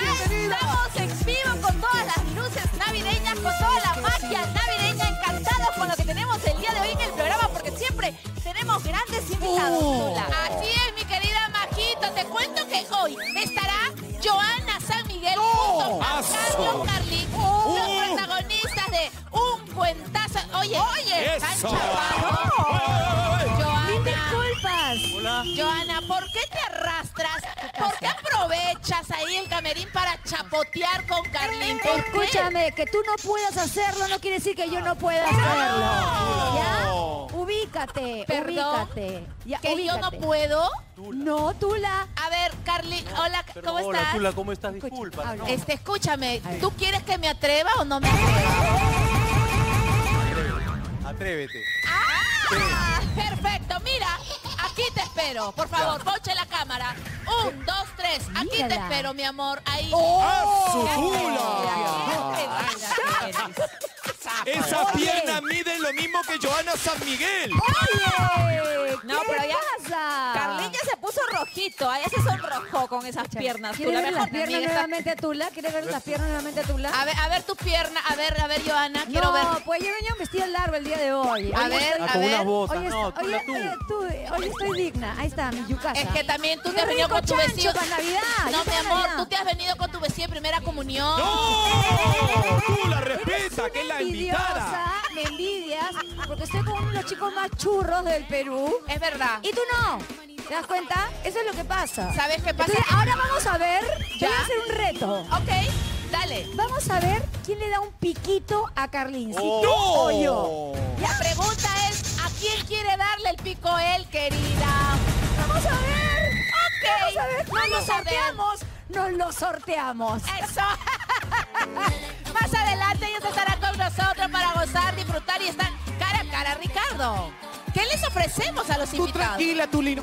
bienvenida. Estamos en vivo con todas las luces navideñas, con toda la magia navideña. Encantados con lo que tenemos el día de hoy en el programa, porque siempre tenemos grandes invitados. Oh. Tula. Así es, mi querida Majito. Te cuento que hoy estará Joana San Miguel ¡No! junto a. Carlos Carlín, ¡Oh! los protagonistas de Un Cuentazo. Oye, oye, chapando. Mil Joana, ¿por qué te arrastras? ¿Por qué camerín para chapotear con qué? Escúchame, que tú no puedas hacerlo no quiere decir que yo no pueda hacerlo. ¿Ya? Ubícate, Perdón, ubícate. Ya, ¿Que yo no puedo? No, Tula. A ver, Carlín, hola, ¿cómo Hola, estás? Tula, ¿cómo estás? Disculpa. no. Este, escúchame. ¿tú quieres que me atreva o no me atreva? Atrévete. ¡Ah! Perfecto, mira, aquí te espero. Por favor, ponche la cámara. Un, dos, Aquí te espero, mi amor. Ahí. ¡Ah, su Tula! Esa pierna mide lo mismo que Joana San Miguel. Oye, rojito, ahí se sonrojó con esas piernas. ¿Quieres Tula, ver las piernas nuevamente, Tula? ¿Quieres ver las piernas nuevamente, Tula? A ver, a ver tu pierna. A ver, a ver, Joana, quiero no, ver. pues yo venía un vestido largo el día de hoy. A Hoy ver, estoy- a con ver. Hoy, No, hoy- tú. eh, tú- hoy estoy digna. Ahí está, mi yucasa. Es que también tú te has venido con tu vestido. para Navidad, No, mi amor, Navidad. tú te has venido con tu vestido de primera comunión. ¡No! Tula, Eres respeta, que es la envidiosa, invitada. me envidias, porque estoy con uno de los chicos más churros del Perú. Es verdad. Y tú no. ¿Te das cuenta? Eso es lo que pasa. ¿Sabes qué pasa? Entonces, ahora vamos a ver, voy Ya. a hacer un reto. Ok, dale. Vamos a ver quién le da un piquito a Carlín. Si tú Oh. o yo. La pregunta es, ¿a quién quiere darle el pico él, querida? Vamos a ver. Ok, Vamos a ver. Nos lo vamos a ver. sorteamos. Nos lo sorteamos. Eso. Más adelante ellos estarán con nosotros para gozar, disfrutar y estar cara a cara. Ricardo, ¿qué les ofrecemos a los Tú invitados? tranquila, tu Lino.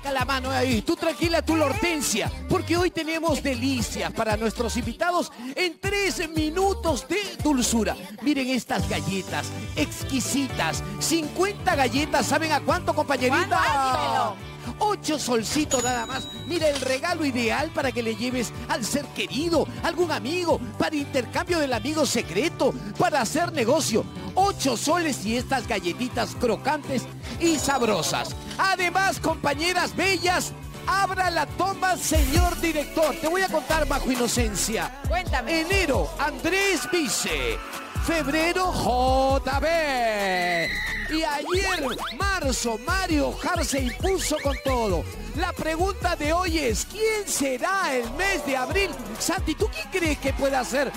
Saca la mano ahí. Tú tranquila, tu Hortensia. Porque hoy tenemos delicias para nuestros invitados en tres minutos de dulzura. Miren estas galletas exquisitas. 50 galletas. ¿Saben a cuánto, compañerita? Ocho solcitos nada más. Mira el regalo ideal para que le lleves al ser querido, algún amigo, para intercambio del amigo secreto, para hacer negocio. Ocho soles y estas galletitas crocantes y sabrosas. Además, compañeras bellas, abra la toma, señor director. Te voy a contar bajo inocencia. Cuéntame. Enero, Andrés Vice. Febrero, JB. Y ayer, marzo, Mario Jar se impuso con todo. La pregunta de hoy es, ¿quién será el mes de abril? Santi, ¿tú quién crees que pueda ser